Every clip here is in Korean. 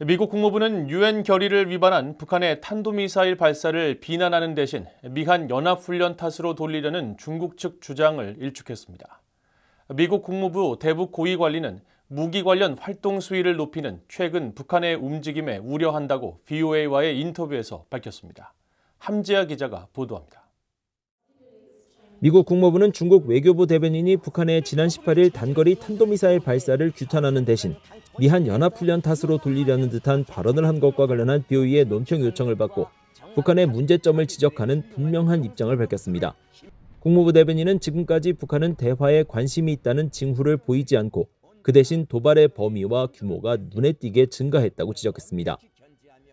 미국 국무부는 유엔 결의를 위반한 북한의 탄도미사일 발사를 비난하는 대신 미한 연합훈련 탓으로 돌리려는 중국 측 주장을 일축했습니다. 미국 국무부 대북 고위 관리는 무기 관련 활동 수위를 높이는 최근 북한의 움직임에 우려한다고 VOA와의 인터뷰에서 밝혔습니다. 함지아 기자가 보도합니다. 미국 국무부는 중국 외교부 대변인이 북한의 지난 18일 단거리 탄도미사일 발사를 규탄하는 대신 미한 연합훈련 탓으로 돌리려는 듯한 발언을 한 것과 관련한 BOE의 논평 요청을 받고 북한의 문제점을 지적하는 분명한 입장을 밝혔습니다. 국무부 대변인은 지금까지 북한은 대화에 관심이 있다는 징후를 보이지 않고 그 대신 도발의 범위와 규모가 눈에 띄게 증가했다고 지적했습니다.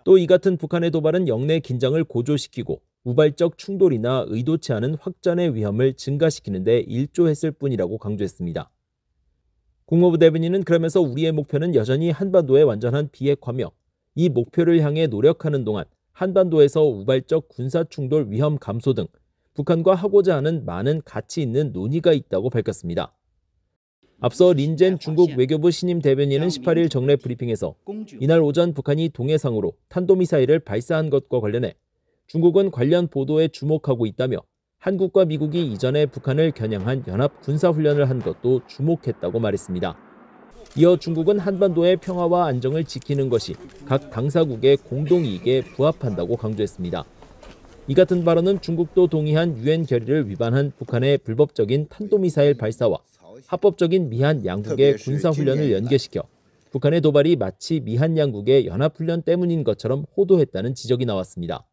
또 이 같은 북한의 도발은 영내 긴장을 고조시키고 우발적 충돌이나 의도치 않은 확전의 위험을 증가시키는 데 일조했을 뿐이라고 강조했습니다. 국무부 대변인은 그러면서 우리의 목표는 여전히 한반도의 완전한 비핵화며 이 목표를 향해 노력하는 동안 한반도에서 우발적 군사 충돌 위험 감소 등 북한과 하고자 하는 많은 가치 있는 논의가 있다고 밝혔습니다. 앞서 린젠 중국 외교부 신임 대변인은 18일 정례 브리핑에서 이날 오전 북한이 동해상으로 탄도미사일을 발사한 것과 관련해 중국은 관련 보도에 주목하고 있다며 한국과 미국이 이전에 북한을 겨냥한 연합 군사훈련을 한 것도 주목했다고 말했습니다. 이어 중국은 한반도의 평화와 안정을 지키는 것이 각 당사국의 공동이익에 부합한다고 강조했습니다. 이 같은 발언은 중국도 동의한 유엔 결의를 위반한 북한의 불법적인 탄도미사일 발사와 합법적인 미한 양국의 군사훈련을 연계시켜 북한의 도발이 마치 미한 양국의 연합훈련 때문인 것처럼 호도했다는 지적이 나왔습니다.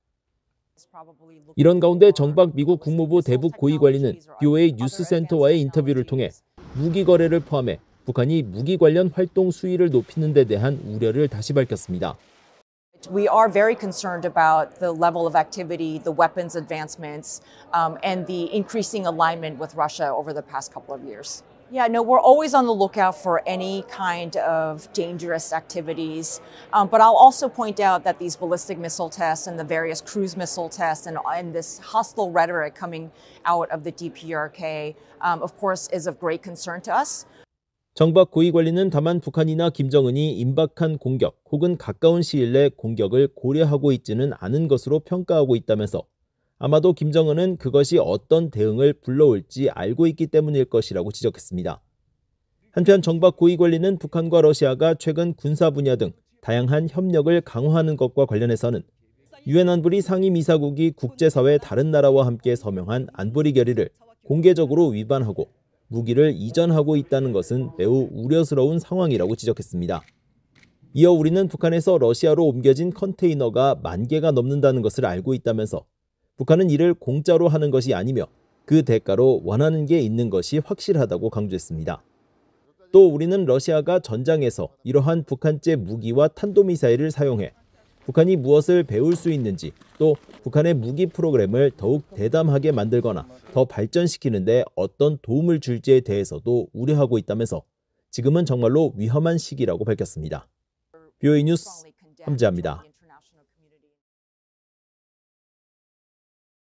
이런 가운데 정박 미국 국무부 대북 고위 관리는 BOA 뉴스센터와의 인터뷰를 통해 무기 거래를 포함해 북한이 무기 관련 활동 수위를 높이는 데 대한 우려를 다시 밝혔습니다. We are very concerned about the level of activity, the weapons advancements, um, and the increasing alignment with Russia over the past couple of years. Yeah, no, we're always on the lookout for any kind of dangerous activities. Um, but I'll also point out that these ballistic missile tests and the various cruise missile tests and, and this hostile rhetoric coming out of the DPRK, um, of course, is of great concern to us. 정박 고위 관리는 다만 북한이나 김정은이 임박한 공격 혹은 가까운 시일 내 공격을 고려하고 있지는 않은 것으로 평가하고 있다면서 아마도 김정은은 그것이 어떤 대응을 불러올지 알고 있기 때문일 것이라고 지적했습니다. 한편 정박 고위 관리는 북한과 러시아가 최근 군사 분야 등 다양한 협력을 강화하는 것과 관련해서는 유엔 안보리 상임이사국이 국제사회 다른 나라와 함께 서명한 안보리 결의를 공개적으로 위반하고 무기를 이전하고 있다는 것은 매우 우려스러운 상황이라고 지적했습니다. 이어 우리는 북한에서 러시아로 옮겨진 컨테이너가 만 개가 넘는다는 것을 알고 있다면서 북한은 이를 공짜로 하는 것이 아니며 그 대가로 원하는 게 있는 것이 확실하다고 강조했습니다. 또 우리는 러시아가 전장에서 이러한 북한제 무기와 탄도미사일을 사용해 북한이 무엇을 배울 수 있는지 또 북한의 무기 프로그램을 더욱 대담하게 만들거나 더 발전시키는데 어떤 도움을 줄지에 대해서도 우려하고 있다면서 지금은 정말로 위험한 시기라고 밝혔습니다. 뷰이 뉴스 함지합니다.